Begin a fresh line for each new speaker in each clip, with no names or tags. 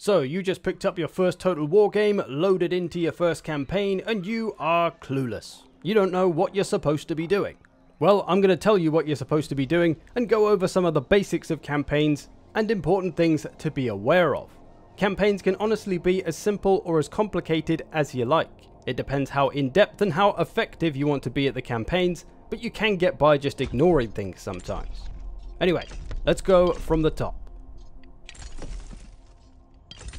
So, you just picked up your first Total War game, loaded into your first campaign, and you are clueless. You don't know what you're supposed to be doing. Well, I'm going to tell you what you're supposed to be doing and go over some of the basics of campaigns and important things to be aware of. Campaigns can honestly be as simple or as complicated as you like. It depends how in depth and how effective you want to be at the campaigns, but you can get by just ignoring things sometimes. Anyway, let's go from the top.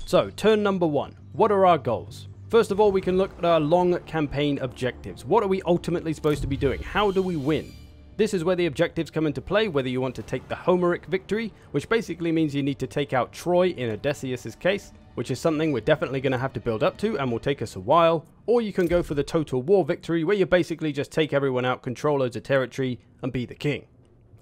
So, turn number one. What are our goals? First of all, we can look at our long campaign objectives. What are we ultimately supposed to be doing? How do we win? This is where the objectives come into play, whether you want to take the Homeric victory, which basically means you need to take out Troy in Odysseus' case, which is something we're definitely going to have to build up to and will take us a while, or you can go for the Total War victory, where you basically just take everyone out, control loads of territory, and be the king.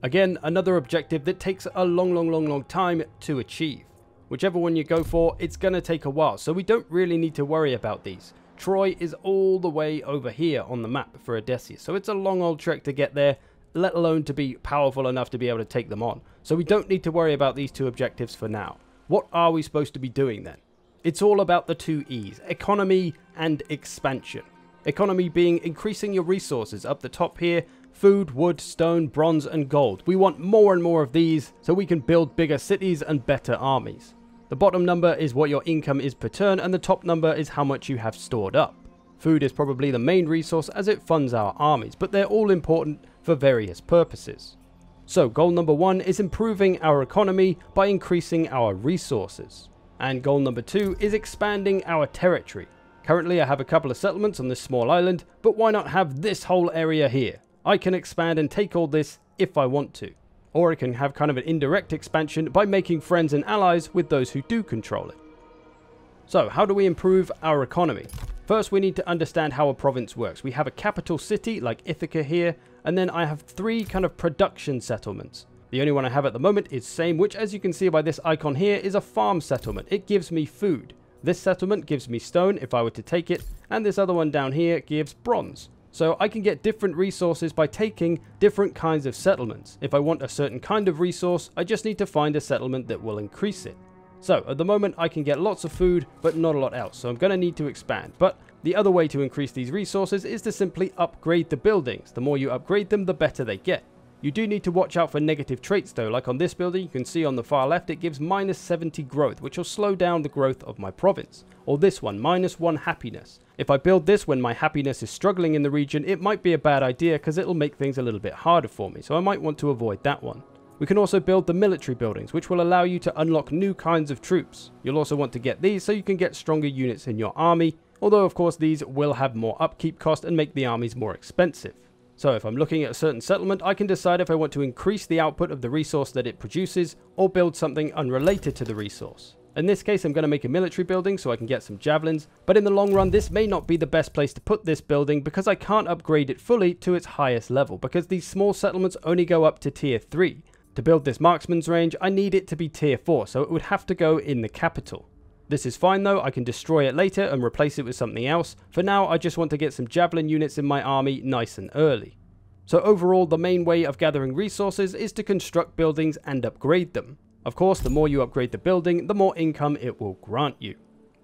Again, another objective that takes a long, long, long, long time to achieve. Whichever one you go for, it's going to take a while, so we don't really need to worry about these. Troy is all the way over here on the map for Odysseus, so it's a long old trek to get there, let alone to be powerful enough to be able to take them on. So we don't need to worry about these two objectives for now. What are we supposed to be doing then? It's all about the two E's, economy and expansion. Economy being increasing your resources up the top here, food, wood, stone, bronze and gold. We want more and more of these so we can build bigger cities and better armies. The bottom number is what your income is per turn and the top number is how much you have stored up. Food is probably the main resource as it funds our armies, but they're all important for various purposes. So goal number one is improving our economy by increasing our resources. And goal number two is expanding our territory. Currently I have a couple of settlements on this small island, but why not have this whole area here? I can expand and take all this if I want to or it can have kind of an indirect expansion by making friends and allies with those who do control it. So, how do we improve our economy? First, we need to understand how a province works. We have a capital city like Ithaca here, and then I have three kind of production settlements. The only one I have at the moment is Same, which as you can see by this icon here is a farm settlement. It gives me food. This settlement gives me stone if I were to take it, and this other one down here gives bronze. So I can get different resources by taking different kinds of settlements. If I want a certain kind of resource, I just need to find a settlement that will increase it. So at the moment I can get lots of food, but not a lot else, so I'm going to need to expand. But the other way to increase these resources is to simply upgrade the buildings. The more you upgrade them, the better they get. You do need to watch out for negative traits though, like on this building you can see on the far left it gives minus 70 growth, which will slow down the growth of my province. Or this one, minus 1 happiness. If I build this when my happiness is struggling in the region, it might be a bad idea because it'll make things a little bit harder for me, so I might want to avoid that one. We can also build the military buildings, which will allow you to unlock new kinds of troops. You'll also want to get these so you can get stronger units in your army, although of course these will have more upkeep cost and make the armies more expensive. So if I'm looking at a certain settlement, I can decide if I want to increase the output of the resource that it produces or build something unrelated to the resource. In this case, I'm going to make a military building so I can get some javelins, but in the long run, this may not be the best place to put this building because I can't upgrade it fully to its highest level because these small settlements only go up to tier 3. To build this marksman's range, I need it to be tier 4, so it would have to go in the capital. This is fine though, I can destroy it later and replace it with something else. For now, I just want to get some javelin units in my army nice and early. So overall, the main way of gathering resources is to construct buildings and upgrade them. Of course, the more you upgrade the building, the more income it will grant you.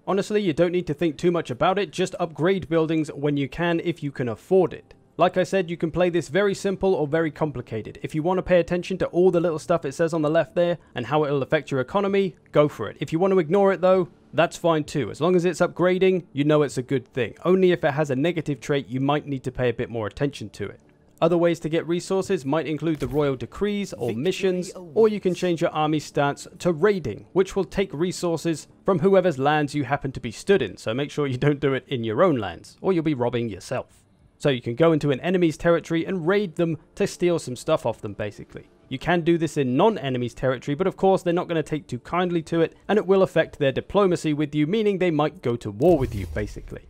Honestly, you don't need to think too much about it, just upgrade buildings when you can if you can afford it. Like I said, you can play this very simple or very complicated. If you want to pay attention to all the little stuff it says on the left there and how it'll affect your economy, go for it. If you want to ignore it though, that's fine too. As long as it's upgrading, you know it's a good thing. Only if it has a negative trait, you might need to pay a bit more attention to it. Other ways to get resources might include the royal decrees or Victory missions, or you can change your army stats to raiding, which will take resources from whoever's lands you happen to be stood in, so make sure you don't do it in your own lands, or you'll be robbing yourself. So you can go into an enemy's territory and raid them to steal some stuff off them, basically. You can do this in non-enemy's territory, but of course they're not going to take too kindly to it, and it will affect their diplomacy with you, meaning they might go to war with you, basically.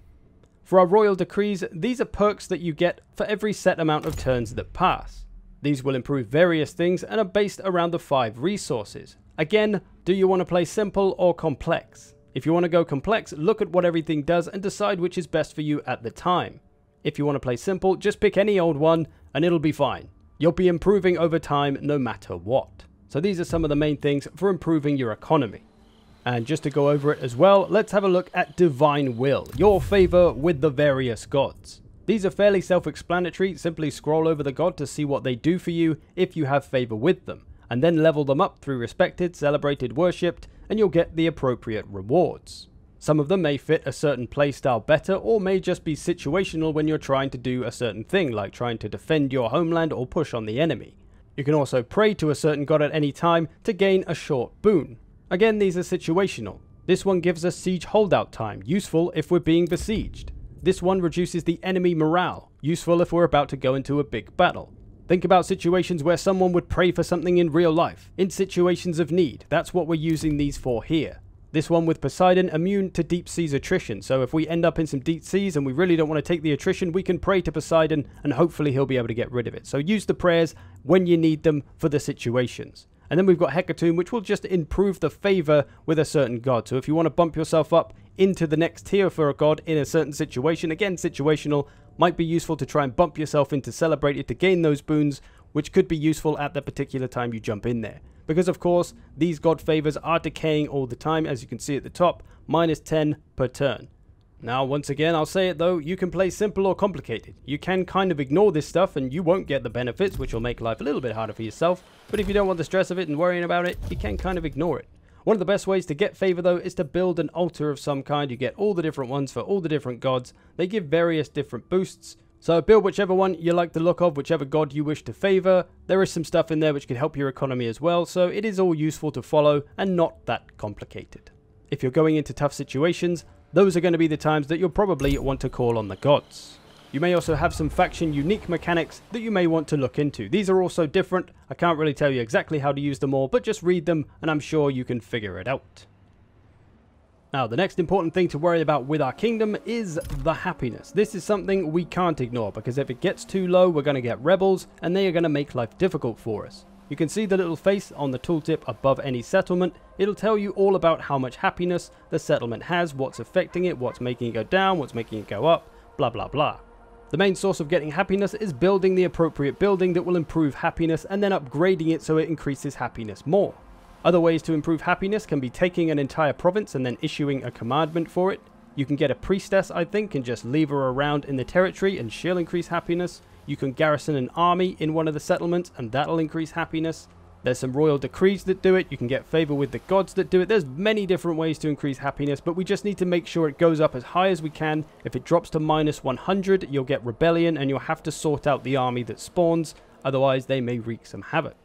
For our royal decrees, these are perks that you get for every set amount of turns that pass. These will improve various things and are based around the 5 resources. Again, do you want to play simple or complex? If you want to go complex, look at what everything does and decide which is best for you at the time. If you want to play simple, just pick any old one and it'll be fine. You'll be improving over time no matter what. So these are some of the main things for improving your economy. And just to go over it as well, let's have a look at Divine Will, your favor with the various gods. These are fairly self-explanatory, simply scroll over the god to see what they do for you if you have favor with them, and then level them up through respected, celebrated, worshipped, and you'll get the appropriate rewards. Some of them may fit a certain playstyle better, or may just be situational when you're trying to do a certain thing, like trying to defend your homeland or push on the enemy. You can also pray to a certain god at any time to gain a short boon. Again, these are situational. This one gives us siege holdout time, useful if we're being besieged. This one reduces the enemy morale, useful if we're about to go into a big battle. Think about situations where someone would pray for something in real life, in situations of need. That's what we're using these for here. This one with Poseidon immune to deep seas attrition. So if we end up in some deep seas and we really don't want to take the attrition, we can pray to Poseidon and hopefully he'll be able to get rid of it. So use the prayers when you need them for the situations. And then we've got Hecatomb, which will just improve the favor with a certain god. So if you want to bump yourself up into the next tier for a god in a certain situation, again, situational, might be useful to try and bump yourself into celebrated to gain those boons, which could be useful at the particular time you jump in there because of course these god favors are decaying all the time as you can see at the top minus 10 per turn. Now once again I'll say it though you can play simple or complicated. You can kind of ignore this stuff and you won't get the benefits which will make life a little bit harder for yourself. But if you don't want the stress of it and worrying about it you can kind of ignore it. One of the best ways to get favor though is to build an altar of some kind. You get all the different ones for all the different gods. They give various different boosts so build whichever one you like the look of, whichever god you wish to favour. There is some stuff in there which can help your economy as well, so it is all useful to follow and not that complicated. If you're going into tough situations, those are going to be the times that you'll probably want to call on the gods. You may also have some faction unique mechanics that you may want to look into. These are also different. I can't really tell you exactly how to use them all, but just read them and I'm sure you can figure it out. Now, the next important thing to worry about with our kingdom is the happiness. This is something we can't ignore because if it gets too low, we're going to get rebels and they are going to make life difficult for us. You can see the little face on the tooltip above any settlement. It'll tell you all about how much happiness the settlement has, what's affecting it, what's making it go down, what's making it go up, blah blah blah. The main source of getting happiness is building the appropriate building that will improve happiness and then upgrading it so it increases happiness more. Other ways to improve happiness can be taking an entire province and then issuing a commandment for it. You can get a priestess, I think, and just leave her around in the territory and she'll increase happiness. You can garrison an army in one of the settlements and that'll increase happiness. There's some royal decrees that do it. You can get favor with the gods that do it. There's many different ways to increase happiness, but we just need to make sure it goes up as high as we can. If it drops to minus 100, you'll get rebellion and you'll have to sort out the army that spawns. Otherwise, they may wreak some havoc.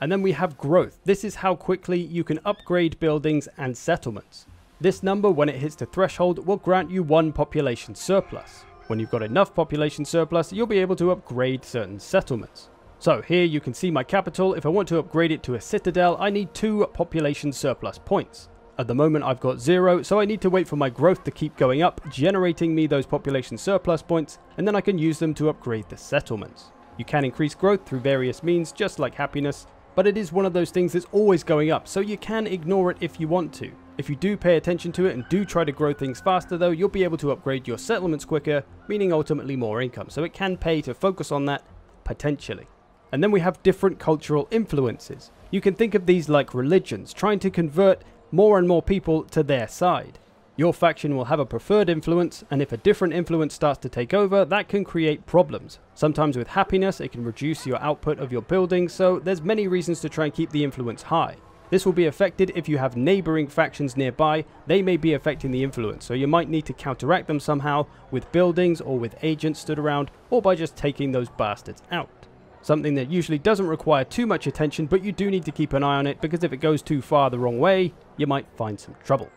And then we have growth. This is how quickly you can upgrade buildings and settlements. This number, when it hits the threshold, will grant you one population surplus. When you've got enough population surplus, you'll be able to upgrade certain settlements. So here you can see my capital. If I want to upgrade it to a citadel, I need two population surplus points. At the moment I've got zero, so I need to wait for my growth to keep going up, generating me those population surplus points, and then I can use them to upgrade the settlements. You can increase growth through various means, just like happiness, but it is one of those things that's always going up, so you can ignore it if you want to. If you do pay attention to it and do try to grow things faster though, you'll be able to upgrade your settlements quicker, meaning ultimately more income. So it can pay to focus on that, potentially. And then we have different cultural influences. You can think of these like religions, trying to convert more and more people to their side. Your faction will have a preferred influence, and if a different influence starts to take over, that can create problems. Sometimes with happiness, it can reduce your output of your building, so there's many reasons to try and keep the influence high. This will be affected if you have neighbouring factions nearby, they may be affecting the influence, so you might need to counteract them somehow with buildings or with agents stood around, or by just taking those bastards out. Something that usually doesn't require too much attention, but you do need to keep an eye on it because if it goes too far the wrong way, you might find some trouble.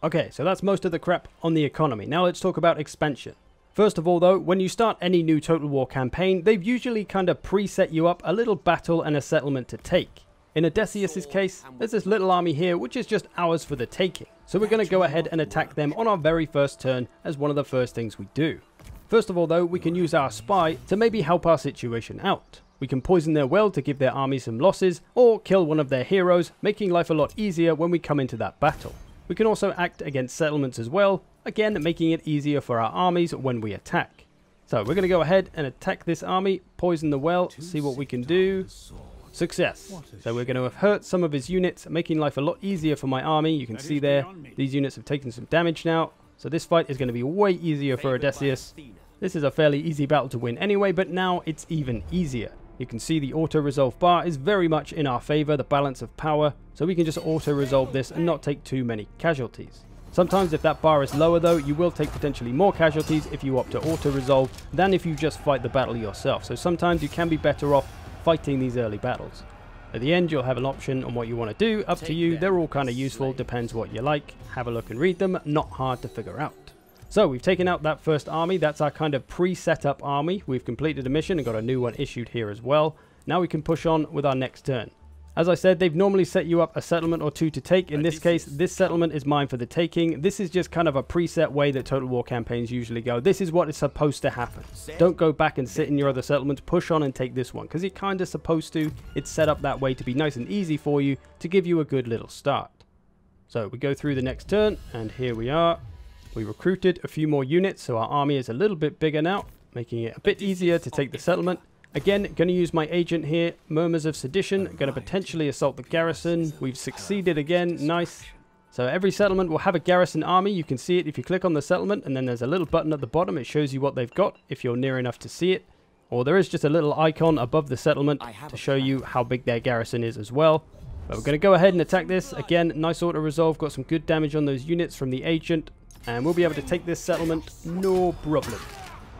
Okay, so that's most of the crap on the economy. Now let's talk about expansion. First of all though, when you start any new Total War campaign, they've usually kind of preset you up a little battle and a settlement to take. In Odysseus' case, there's this little army here which is just ours for the taking. So we're going to go ahead and attack them on our very first turn as one of the first things we do. First of all though, we can use our spy to maybe help our situation out. We can poison their well to give their army some losses, or kill one of their heroes, making life a lot easier when we come into that battle. We can also act against settlements as well, again making it easier for our armies when we attack. So we're going to go ahead and attack this army, poison the well, see what we can do. Success. So we're going to have hurt some of his units, making life a lot easier for my army. You can see there, these units have taken some damage now. So this fight is going to be way easier for Odysseus. This is a fairly easy battle to win anyway, but now it's even easier. You can see the auto-resolve bar is very much in our favor, the balance of power, so we can just auto-resolve this and not take too many casualties. Sometimes if that bar is lower though, you will take potentially more casualties if you opt to auto-resolve than if you just fight the battle yourself. So sometimes you can be better off fighting these early battles. At the end, you'll have an option on what you want to do. Up to you. They're all kind of useful. Depends what you like. Have a look and read them. Not hard to figure out. So we've taken out that first army. That's our kind of pre-set up army. We've completed a mission and got a new one issued here as well. Now we can push on with our next turn. As I said, they've normally set you up a settlement or two to take. In this case, this settlement is mine for the taking. This is just kind of a preset way that Total War campaigns usually go. This is what is supposed to happen. Don't go back and sit in your other settlements. Push on and take this one because you're kind of supposed to. It's set up that way to be nice and easy for you to give you a good little start. So we go through the next turn and here we are. We recruited a few more units so our army is a little bit bigger now, making it a bit easier to take the settlement. Again, going to use my agent here, Murmurs of Sedition, going to potentially assault the garrison. We've succeeded again, nice. So every settlement will have a garrison army. You can see it if you click on the settlement, and then there's a little button at the bottom. It shows you what they've got if you're near enough to see it. Or there is just a little icon above the settlement to show you how big their garrison is as well. But we're going to go ahead and attack this. Again, nice auto-resolve. Got some good damage on those units from the agent. And we'll be able to take this settlement, no problem.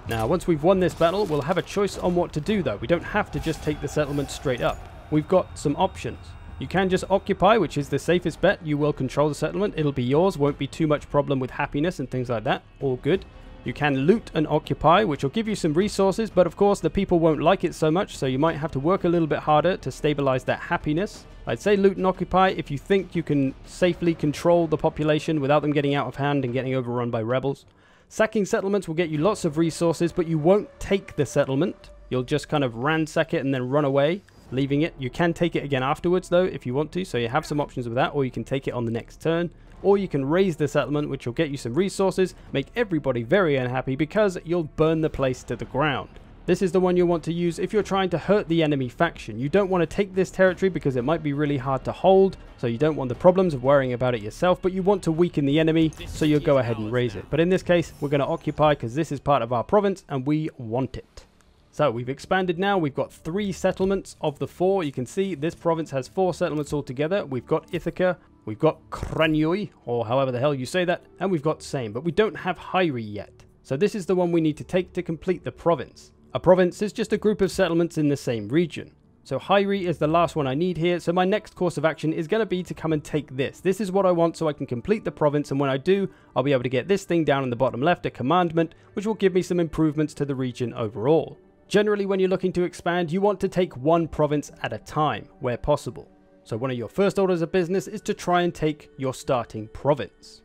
Now, once we've won this battle, we'll have a choice on what to do, though. We don't have to just take the settlement straight up. We've got some options. You can just occupy, which is the safest bet. You will control the settlement. It'll be yours. Won't be too much problem with happiness and things like that. All good. You can loot and occupy, which will give you some resources, but of course the people won't like it so much, so you might have to work a little bit harder to stabilize that happiness. I'd say loot and occupy if you think you can safely control the population without them getting out of hand and getting overrun by rebels. Sacking settlements will get you lots of resources, but you won't take the settlement. You'll just kind of ransack it and then run away, leaving it. You can take it again afterwards, though, if you want to, so you have some options with that, or you can take it on the next turn. Or you can raze the settlement, which will get you some resources, make everybody very unhappy because you'll burn the place to the ground. This is the one you'll want to use if you're trying to hurt the enemy faction. You don't want to take this territory because it might be really hard to hold, so you don't want the problems of worrying about it yourself, but you want to weaken the enemy, so you'll go ahead and raze it. But in this case, we're going to occupy because this is part of our province and we want it. So we've expanded now. We've got three settlements of the four. You can see this province has four settlements altogether. We've got Ithaca, we've got Kranioi, or however the hell you say that, and we've got Same, but we don't have Hyri yet. So this is the one we need to take to complete the province. A province is just a group of settlements in the same region. So Hyri is the last one I need here, so my next course of action is going to be to come and take this. This is what I want so I can complete the province, and when I do, I'll be able to get this thing down in the bottom left, a commandment, which will give me some improvements to the region overall. Generally, when you're looking to expand, you want to take one province at a time, where possible. So one of your first orders of business is to try and take your starting province.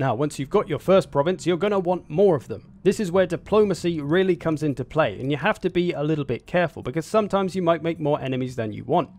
Now, once you've got your first province, you're going to want more of them. This is where diplomacy really comes into play, and you have to be a little bit careful because sometimes you might make more enemies than you want.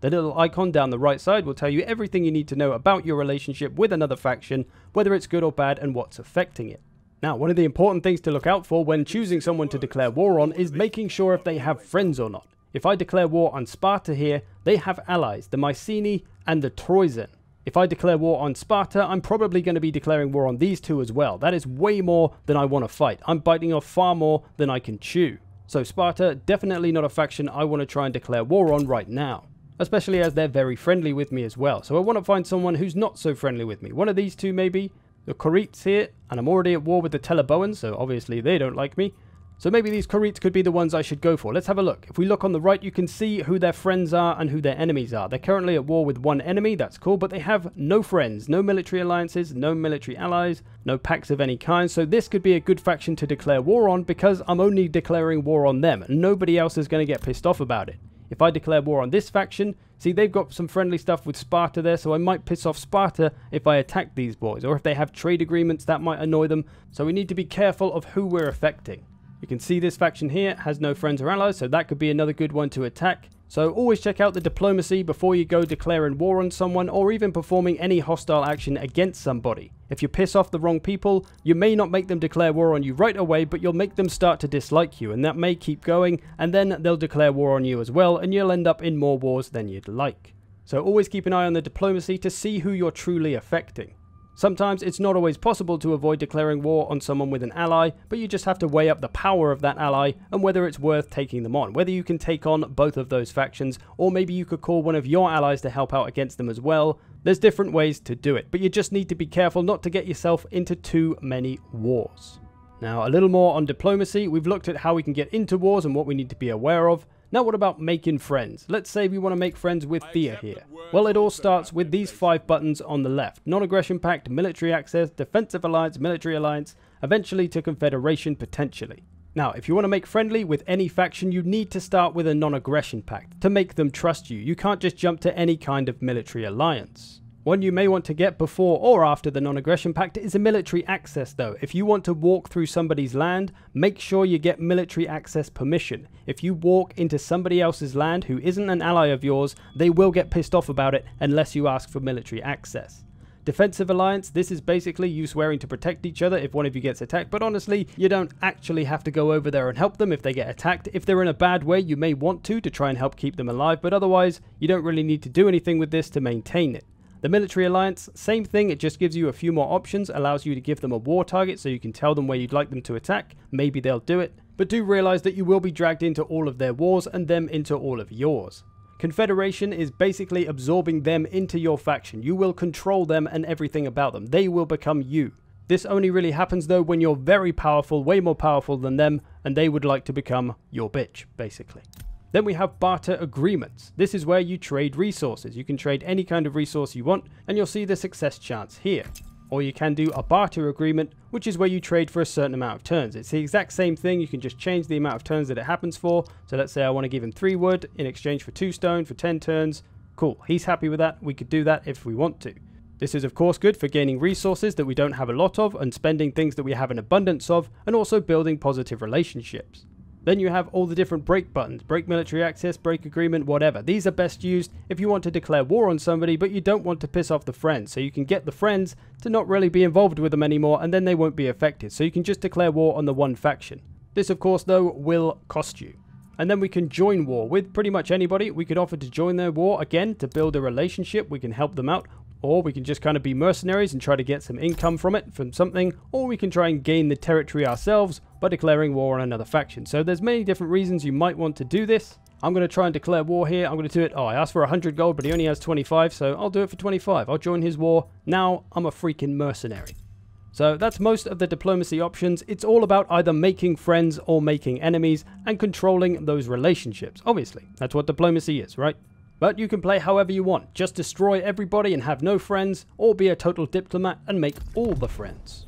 The little icon down the right side will tell you everything you need to know about your relationship with another faction, whether it's good or bad, and what's affecting it. Now, one of the important things to look out for when choosing someone to declare war on is making sure if they have friends or not. If I declare war on Sparta here, they have allies, the Mycenae and the Troezen. If I declare war on Sparta, I'm probably going to be declaring war on these two as well. That is way more than I want to fight. I'm biting off far more than I can chew. So Sparta, definitely not a faction I want to try and declare war on right now. Especially as they're very friendly with me as well. So I want to find someone who's not so friendly with me. One of these two maybe. The Kouretes here, and I'm already at war with the Teleboans, so obviously they don't like me. So maybe these Kouretes could be the ones I should go for. Let's have a look. If we look on the right, you can see who their friends are and who their enemies are. They're currently at war with one enemy, that's cool, but they have no friends, no military alliances, no military allies, no pacts of any kind. So this could be a good faction to declare war on because I'm only declaring war on them. Nobody else is going to get pissed off about it. If I declare war on this faction, see they've got some friendly stuff with Sparta there, so I might piss off Sparta if I attack these boys. Or if they have trade agreements, that might annoy them. So we need to be careful of who we're affecting. You can see this faction here has no friends or allies, so that could be another good one to attack. So always check out the diplomacy before you go declaring war on someone or even performing any hostile action against somebody. If you piss off the wrong people, you may not make them declare war on you right away, but you'll make them start to dislike you, and that may keep going, and then they'll declare war on you as well, and you'll end up in more wars than you'd like. So always keep an eye on the diplomacy to see who you're truly affecting. Sometimes it's not always possible to avoid declaring war on someone with an ally, but you just have to weigh up the power of that ally and whether it's worth taking them on, whether you can take on both of those factions, or maybe you could call one of your allies to help out against them as well. There's different ways to do it, but you just need to be careful not to get yourself into too many wars. Now, a little more on diplomacy. We've looked at how we can get into wars and what we need to be aware of. Now what about making friends? Let's say we want to make friends with Thea here. Well, it all starts with these five buttons on the left. Non-aggression pact, military access, defensive alliance, military alliance, eventually to confederation potentially. Now, if you want to make friendly with any faction, you need to start with a non-aggression pact to make them trust you. You can't just jump to any kind of military alliance. One you may want to get before or after the non-aggression pact is a military access though. If you want to walk through somebody's land, make sure you get military access permission. If you walk into somebody else's land who isn't an ally of yours, they will get pissed off about it unless you ask for military access. Defensive alliance, this is basically you swearing to protect each other if one of you gets attacked, but honestly, you don't actually have to go over there and help them if they get attacked. If they're in a bad way, you may want to to try and help keep them alive, but otherwise, you don't really need to do anything with this to maintain it. The military alliance, same thing, it just gives you a few more options, allows you to give them a war target so you can tell them where you'd like them to attack, maybe they'll do it, but do realize that you will be dragged into all of their wars and them into all of yours. Confederation is basically absorbing them into your faction. You will control them and everything about them. They will become you. This only really happens though when you're very powerful, way more powerful than them, and they would like to become your bitch, basically. Then we have barter agreements. This is where you trade resources. You can trade any kind of resource you want and you'll see the success chance here. Or you can do a barter agreement, which is where you trade for a certain amount of turns. It's the exact same thing, you can just change the amount of turns that it happens for. So let's say I want to give him 3 wood in exchange for 2 stone for 10 turns. Cool, he's happy with that, we could do that if we want to. This is of course good for gaining resources that we don't have a lot of and spending things that we have an abundance of and also building positive relationships. Then you have all the different break buttons, break military access, break agreement, whatever. These are best used if you want to declare war on somebody, but you don't want to piss off the friends. So you can get the friends to not really be involved with them anymore, and then they won't be affected. So you can just declare war on the one faction. This, of course, though, will cost you. And then we can join war with pretty much anybody. We could offer to join their war, again, to build a relationship. We can help them out. Or we can just kind of be mercenaries and try to get some income from it, from something. Or we can try and gain the territory ourselves by declaring war on another faction. So there's many different reasons you might want to do this. I'm going to try and declare war here. I'm going to do it. Oh, I asked for 100 gold, but he only has 25, so I'll do it for 25. I'll join his war. Now I'm a freaking mercenary. So that's most of the diplomacy options. It's all about either making friends or making enemies and controlling those relationships. Obviously, that's what diplomacy is, right? But you can play however you want. Just destroy everybody and have no friends, or be a total diplomat and make all the friends.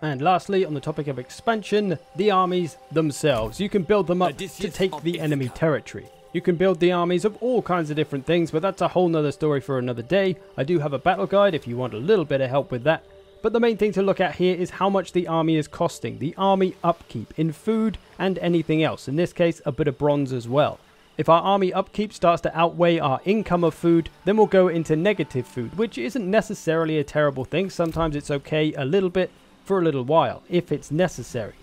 And lastly, on the topic of expansion, the armies themselves. You can build them up to take the enemy territory. You can build the armies of all kinds of different things, but that's a whole nother story for another day. I do have a battle guide if you want a little bit of help with that. But the main thing to look at here is how much the army is costing. The army upkeep in food and anything else. In this case, a bit of bronze as well. If our army upkeep starts to outweigh our income of food, then we'll go into negative food, which isn't necessarily a terrible thing. Sometimes it's okay a little bit, for a little while, if it's necessary.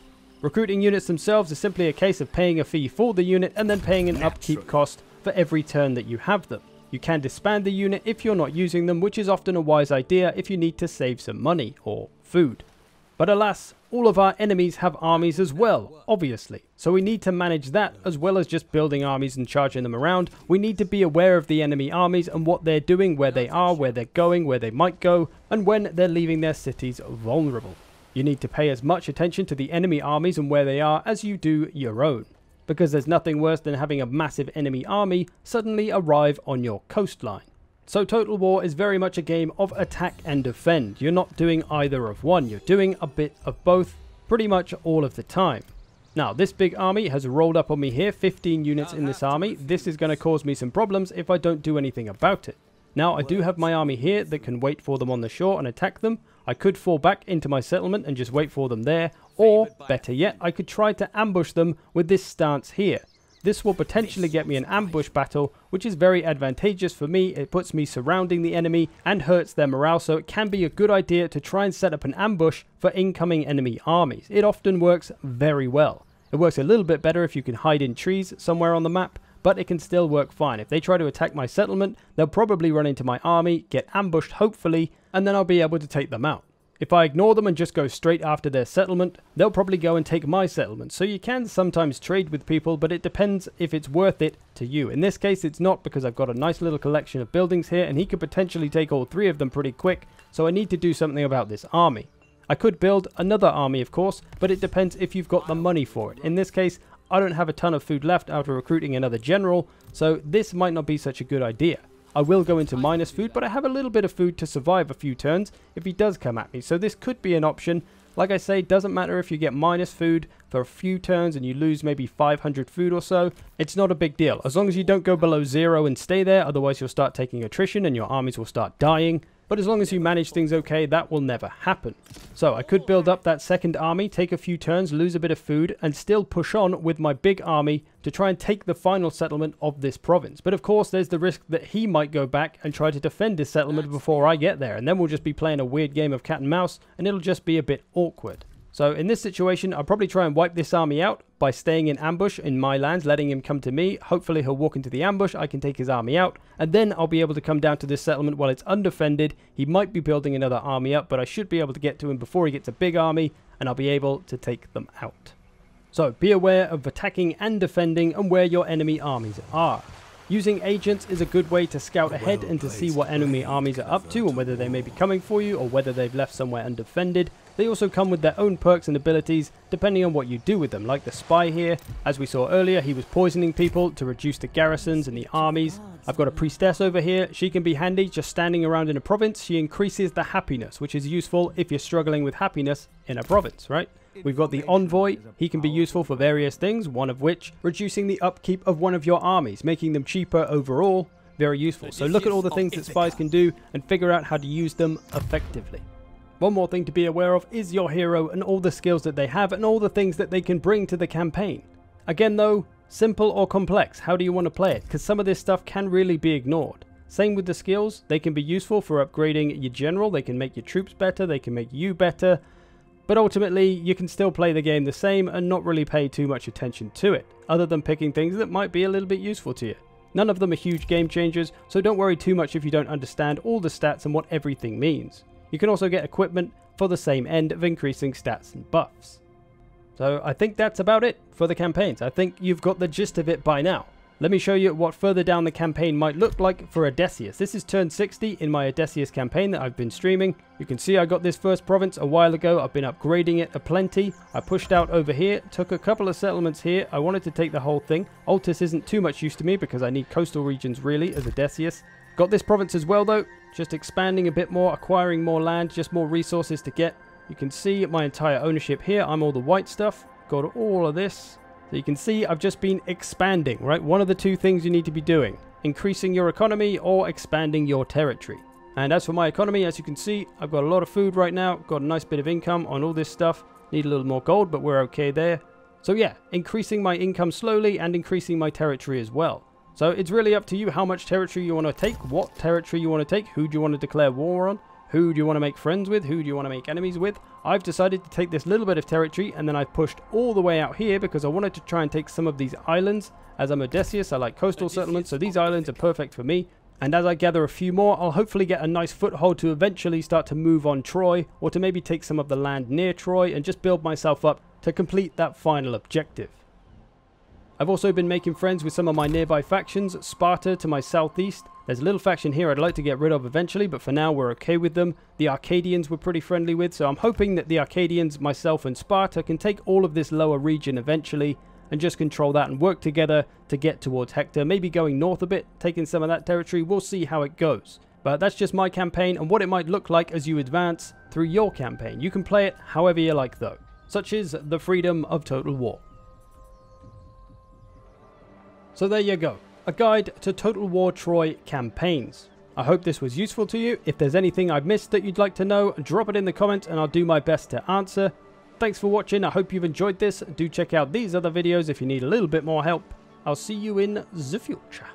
Recruiting units themselves is simply a case of paying a fee for the unit and then paying an upkeep cost for every turn that you have them. You can disband the unit if you're not using them, which is often a wise idea if you need to save some money or food. But alas, all of our enemies have armies as well, obviously. So we need to manage that as well as just building armies and charging them around. We need to be aware of the enemy armies and what they're doing, where they are, where they're going, where they might go, and when they're leaving their cities vulnerable. You need to pay as much attention to the enemy armies and where they are as you do your own. Because there's nothing worse than having a massive enemy army suddenly arrive on your coastline. So Total War is very much a game of attack and defend. You're not doing either of one, you're doing a bit of both pretty much all of the time. Now, this big army has rolled up on me here, 15 units in this army. This is going to cause me some problems if I don't do anything about it. Now, I do have my army here that can wait for them on the shore and attack them, I could fall back into my settlement and just wait for them there, or, better yet, I could try to ambush them with this stance here. This will potentially get me an ambush battle, which is very advantageous for me. It puts me surrounding the enemy and hurts their morale, so it can be a good idea to try and set up an ambush for incoming enemy armies. It often works very well. It works a little bit better if you can hide in trees somewhere on the map, but it can still work fine. If they try to attack my settlement, they'll probably run into my army, get ambushed hopefully, and then I'll be able to take them out. If I ignore them and just go straight after their settlement, they'll probably go and take my settlement. So you can sometimes trade with people, but it depends if it's worth it to you. In this case, it's not because I've got a nice little collection of buildings here and he could potentially take all three of them pretty quick. So I need to do something about this army. I could build another army, of course, but it depends if you've got the money for it. In this case, I don't have a ton of food left after recruiting another general, so this might not be such a good idea. I will go into minus food, but I have a little bit of food to survive a few turns if he does come at me. So this could be an option. Like I say, doesn't matter if you get minus food for a few turns and you lose maybe 500 food or so. It's not a big deal. As long as you don't go below zero and stay there, otherwise you'll start taking attrition and your armies will start dying. But as long as you manage things okay, that will never happen. So I could build up that second army, take a few turns, lose a bit of food, and still push on with my big army to try and take the final settlement of this province. But of course, there's the risk that he might go back and try to defend his settlement before I get there, and then we'll just be playing a weird game of cat and mouse, and it'll just be a bit awkward. So in this situation, I'll probably try and wipe this army out by staying in ambush in my lands, letting him come to me. Hopefully he'll walk into the ambush, I can take his army out, and then I'll be able to come down to this settlement while it's undefended. He might be building another army up, but I should be able to get to him before he gets a big army, and I'll be able to take them out. So be aware of attacking and defending and where your enemy armies are. Using agents is a good way to scout ahead and to see what enemy armies are up to and whether they may be coming for you or whether they've left somewhere undefended. They also come with their own perks and abilities depending on what you do with them, like the spy here. As we saw earlier, he was poisoning people to reduce the garrisons and the armies. I've got a priestess over here. She can be handy just standing around in a province. She increases the happiness, which is useful if you're struggling with happiness in a province, right? We've got the Envoy. He can be useful for various things, one of which reducing the upkeep of one of your armies, making them cheaper overall. Very useful. So look at all the things that spies can do and figure out how to use them effectively. One more thing to be aware of is your hero and all the skills that they have and all the things that they can bring to the campaign. Again though, simple or complex, how do you want to play it? Because some of this stuff can really be ignored. Same with the skills, they can be useful for upgrading your general, they can make your troops better, they can make you better, but ultimately you can still play the game the same and not really pay too much attention to it, other than picking things that might be a little bit useful to you. None of them are huge game changers, so don't worry too much if you don't understand all the stats and what everything means. You can also get equipment for the same end of increasing stats and buffs. So I think that's about it for the campaigns. I think you've got the gist of it by now. Let me show you what further down the campaign might look like for Odysseus. This is turn 60 in my Odysseus campaign that I've been streaming. You can see I got this first province a while ago. I've been upgrading it a plenty. I pushed out over here, took a couple of settlements here. I wanted to take the whole thing. Altus isn't too much use to me because I need coastal regions really as Odysseus. Got this province as well though, just expanding a bit more, acquiring more land, just more resources to get. You can see my entire ownership here. I'm all the white stuff. Got all of this. So you can see I've just been expanding, right? One of the two things you need to be doing. Increasing your economy or expanding your territory. And as for my economy, as you can see, I've got a lot of food right now. Got a nice bit of income on all this stuff. Need a little more gold, but we're okay there. So yeah, increasing my income slowly and increasing my territory as well. So it's really up to you how much territory you want to take, what territory you want to take, who do you want to declare war on, who do you want to make friends with, who do you want to make enemies with. I've decided to take this little bit of territory and then I've pushed all the way out here because I wanted to try and take some of these islands. As I'm Odysseus, I like coastal settlements, so these islands are perfect for me. And as I gather a few more, I'll hopefully get a nice foothold to eventually start to move on Troy, or to maybe take some of the land near Troy and just build myself up to complete that final objective. I've also been making friends with some of my nearby factions, Sparta to my southeast. There's a little faction here I'd like to get rid of eventually, but for now we're okay with them. The Arcadians we're pretty friendly with, so I'm hoping that the Arcadians, myself and Sparta can take all of this lower region eventually and just control that and work together to get towards Hector. Maybe going north a bit, taking some of that territory. We'll see how it goes. But that's just my campaign and what it might look like as you advance through your campaign. You can play it however you like though. Such is the freedom of Total War. So there you go, a guide to Total War Troy campaigns. I hope this was useful to you. If there's anything I've missed that you'd like to know, drop it in the comments and I'll do my best to answer. Thanks for watching, I hope you've enjoyed this. Do check out these other videos if you need a little bit more help. I'll see you in the future.